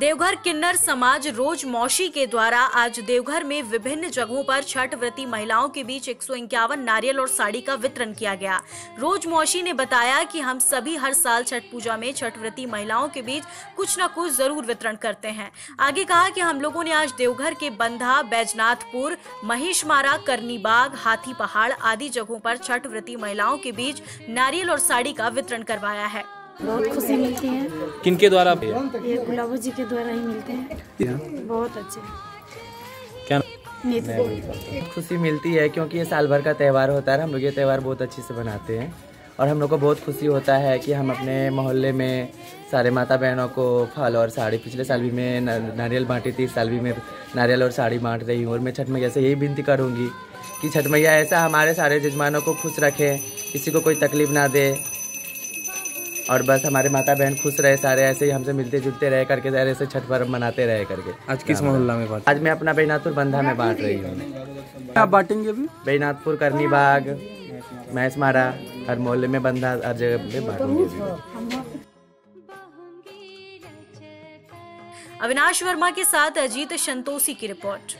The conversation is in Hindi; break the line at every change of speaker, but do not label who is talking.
देवघर किन्नर समाज रोज मौशी के द्वारा आज देवघर में विभिन्न जगहों पर छठ व्रती महिलाओं के बीच एक सौ इक्यावन नारियल और साड़ी का वितरण किया गया। रोज मौशी ने बताया कि हम सभी हर साल छठ पूजा में छठ व्रती महिलाओं के बीच कुछ न कुछ ज़रूर वितरण करते हैं। आगे कहा कि हम लोगों ने आज देवघर के बंधा, बैजनाथपुर महिषमारा करनीबाग हाथी पहाड़ आदि जगहों पर छठ व्रती महिलाओं के बीच नारियल और साड़ी का वितरण करवाया है।
बहुत खुशी मिलती है।
किनके द्वारा?
ये गुलाबो जी के द्वारा ही मिलते हैं। बहुत अच्छे
क्या?
खुशी मिलती है क्योंकि ये साल भर का त्यौहार होता है हम लोग ये त्यौहार बहुत अच्छे से बनाते हैं। और हम लोग को बहुत खुशी होता है कि हम अपने मोहल्ले में सारे माता बहनों को फल और साड़ी पिछले साल भी मैं नारियल बांटी थी इस साल भी मैं नारियल और साड़ी बांट रही हूँ। और मैं छठ मैया से यही विनती करूँगी कि छठ मैया ऐसा हमारे सारे जजमानों को खुश रखे किसी को कोई तकलीफ़ ना दे। और बस हमारे माता बहन खुश रहे सारे ऐसे ही हमसे मिलते जुलते रहे करके सारे ऐसे छठ पर्व मनाते रहे करके।
आज किस मोहल्ला में बात
आज मैं अपना बैनाथपुर बंधा में बांट रही हूँ।
आप बांटेंगे अभी?
बैनाथपुर करनी बाग मैस मारा हर मोहल्ले में बंधा हर जगह पे बांटूँगी।
अविनाश वर्मा के साथ अजीत संतोषी की रिपोर्ट।